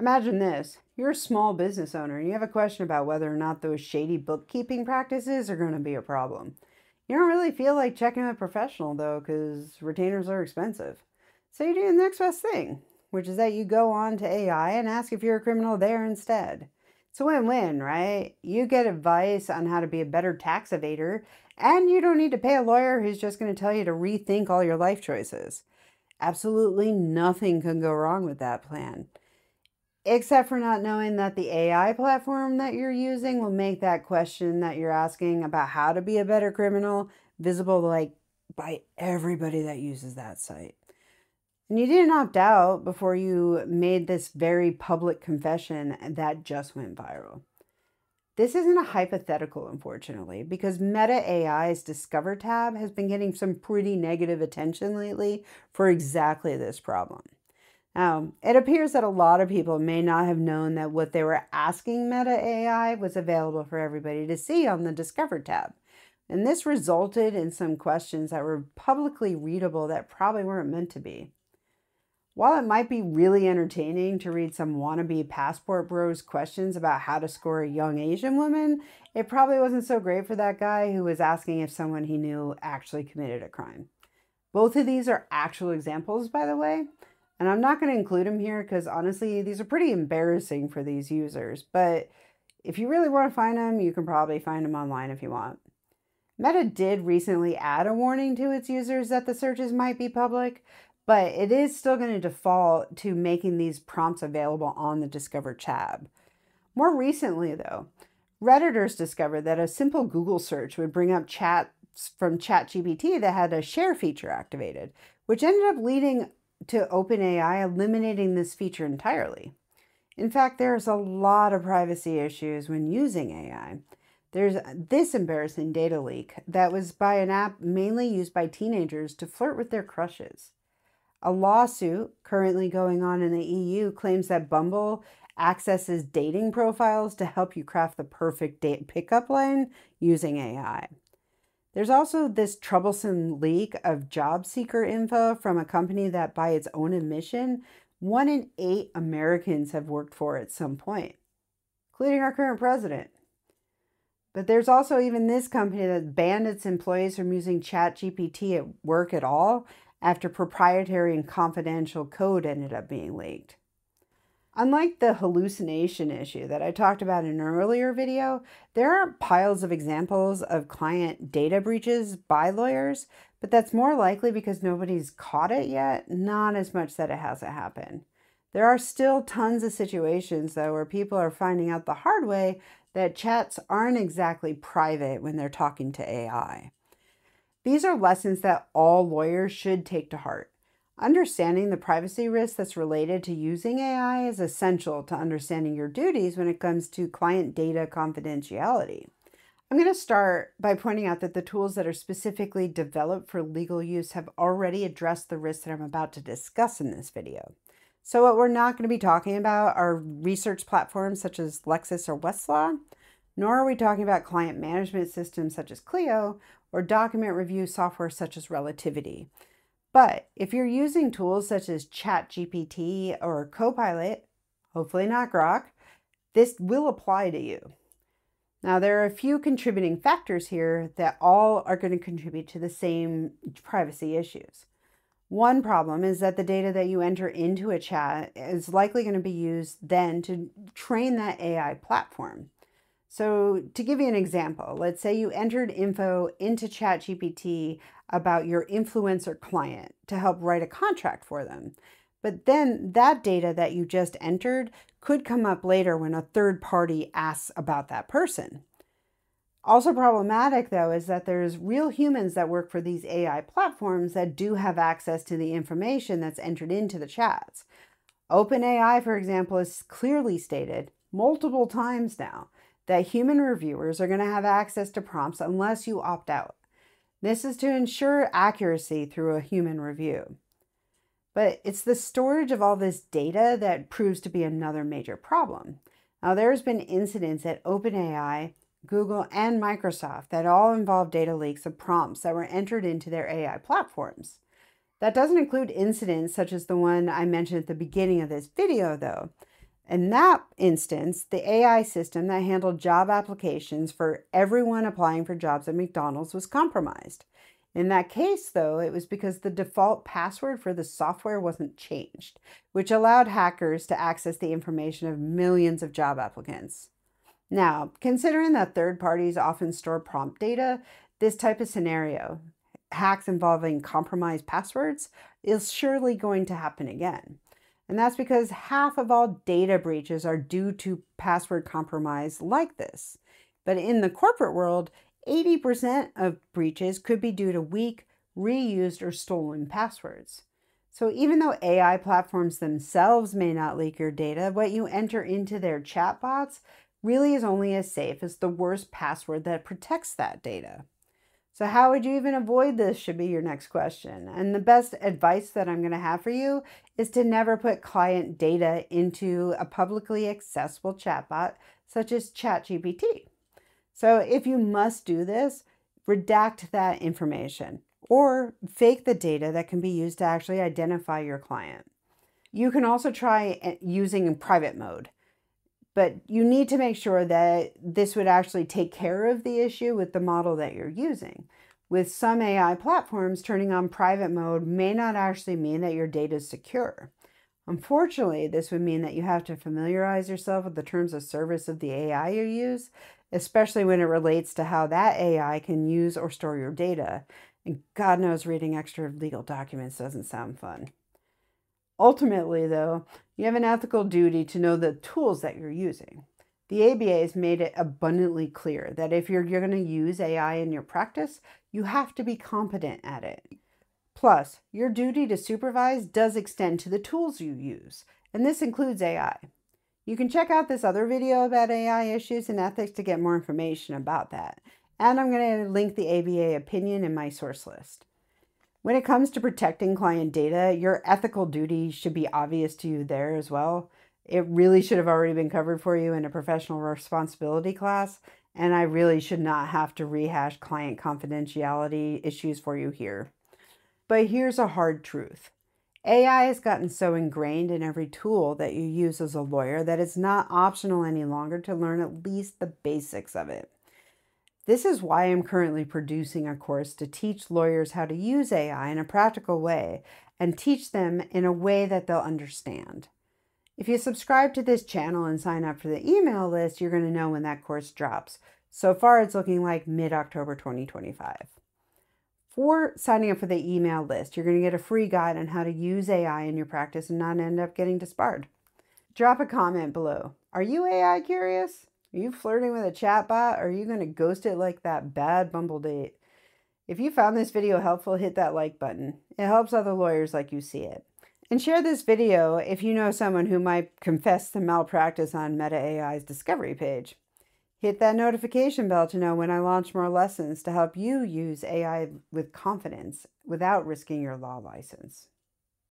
Imagine this you're a small business owner and you have a question about whether or not those shady bookkeeping practices are going to be a problem. You don't really feel like checking with a professional though, because retainers are expensive. So you do the next best thing, which is that you go on to AI and ask if you're a criminal there instead. It's a win win, right? You get advice on how to be a better tax evader, and you don't need to pay a lawyer who's just going to tell you to rethink all your life choices. Absolutely nothing can go wrong with that plan except for not knowing that the AI platform that you're using will make that question that you're asking about how to be a better criminal visible like by everybody that uses that site. And you didn't opt out before you made this very public confession that just went viral. This isn't a hypothetical, unfortunately, because Meta AI's Discover tab has been getting some pretty negative attention lately for exactly this problem. Now, it appears that a lot of people may not have known that what they were asking Meta AI was available for everybody to see on the Discover tab. And this resulted in some questions that were publicly readable that probably weren't meant to be. While it might be really entertaining to read some wannabe passport bros questions about how to score a young Asian woman, it probably wasn't so great for that guy who was asking if someone he knew actually committed a crime. Both of these are actual examples, by the way, and I'm not going to include them here because honestly, these are pretty embarrassing for these users. But if you really want to find them, you can probably find them online if you want. Meta did recently add a warning to its users that the searches might be public, but it is still going to default to making these prompts available on the Discover tab. More recently, though, Redditors discovered that a simple Google search would bring up chats from ChatGPT that had a share feature activated, which ended up leading to OpenAI eliminating this feature entirely. In fact, there's a lot of privacy issues when using AI. There's this embarrassing data leak that was by an app mainly used by teenagers to flirt with their crushes. A lawsuit currently going on in the EU claims that Bumble accesses dating profiles to help you craft the perfect date pickup line using AI. There's also this troublesome leak of job seeker info from a company that, by its own admission, one in eight Americans have worked for at some point, including our current president. But there's also even this company that banned its employees from using ChatGPT at work at all after proprietary and confidential code ended up being leaked. Unlike the hallucination issue that I talked about in an earlier video, there aren't piles of examples of client data breaches by lawyers, but that's more likely because nobody's caught it yet, not as much that it hasn't happened. There are still tons of situations though where people are finding out the hard way that chats aren't exactly private when they're talking to AI. These are lessons that all lawyers should take to heart. Understanding the privacy risk that's related to using AI is essential to understanding your duties when it comes to client data confidentiality. I'm going to start by pointing out that the tools that are specifically developed for legal use have already addressed the risks that I'm about to discuss in this video. So what we're not going to be talking about are research platforms such as Lexis or Westlaw, nor are we talking about client management systems such as Clio or document review software such as Relativity. But if you're using tools such as ChatGPT or Copilot, hopefully not Grok, this will apply to you. Now, there are a few contributing factors here that all are going to contribute to the same privacy issues. One problem is that the data that you enter into a chat is likely going to be used then to train that AI platform. So, to give you an example, let's say you entered info into ChatGPT about your influencer client to help write a contract for them. But then that data that you just entered could come up later when a third party asks about that person. Also problematic though is that there's real humans that work for these AI platforms that do have access to the information that's entered into the chats. OpenAI, for example, has clearly stated multiple times now that human reviewers are going to have access to prompts unless you opt out. This is to ensure accuracy through a human review. But it's the storage of all this data that proves to be another major problem. Now, there's been incidents at OpenAI, Google, and Microsoft that all involve data leaks of prompts that were entered into their AI platforms. That doesn't include incidents such as the one I mentioned at the beginning of this video, though, In that instance, the AI system that handled job applications for everyone applying for jobs at McDonald's was compromised. In that case, though, it was because the default password for the software wasn't changed, which allowed hackers to access the information of millions of job applicants. Now, considering that third parties often store prompt data, this type of scenario, hacks involving compromised passwords, is surely going to happen again. And that's because half of all data breaches are due to password compromise like this. But in the corporate world, 80% of breaches could be due to weak, reused, or stolen passwords. So even though AI platforms themselves may not leak your data, what you enter into their chatbots really is only as safe as the worst password that protects that data. So, how would you even avoid this? Should be your next question. And the best advice that I'm going to have for you is to never put client data into a publicly accessible chatbot such as ChatGPT. So, if you must do this, redact that information or fake the data that can be used to actually identify your client. You can also try eh, using private mode but you need to make sure that this would actually take care of the issue with the model that you're using. With some AI platforms, turning on private mode may not actually mean that your data is secure. Unfortunately, this would mean that you have to familiarize yourself with the terms of service of the AI you use, especially when it relates to how that AI can use or store your data. And God knows reading extra legal documents doesn't sound fun. Ultimately, though, you have an ethical duty to know the tools that you're using. The ABA has made it abundantly clear that if you're, you're going to use AI in your practice, you have to be competent at it. Plus, your duty to supervise does extend to the tools you use, and this includes AI. You can check out this other video about AI issues and ethics to get more information about that. And I'm going to link the ABA opinion in my source list. When it comes to protecting client data, your ethical duty should be obvious to you there as well. It really should have already been covered for you in a professional responsibility class, and I really should not have to rehash client confidentiality issues for you here. But here's a hard truth. AI has gotten so ingrained in every tool that you use as a lawyer that it's not optional any longer to learn at least the basics of it. This is why I'm currently producing a course to teach lawyers how to use AI in a practical way and teach them in a way that they'll understand. If you subscribe to this channel and sign up for the email list, you're going to know when that course drops. So far, it's looking like mid October 2025. For signing up for the email list, you're going to get a free guide on how to use AI in your practice and not end up getting disbarred. Drop a comment below. Are you AI curious? Are you flirting with a chatbot or are you going to ghost it like that bad Bumble date? If you found this video helpful, hit that like button. It helps other lawyers like you see it. And share this video if you know someone who might confess to malpractice on Meta AI's discovery page. Hit that notification bell to know when I launch more lessons to help you use AI with confidence without risking your law license.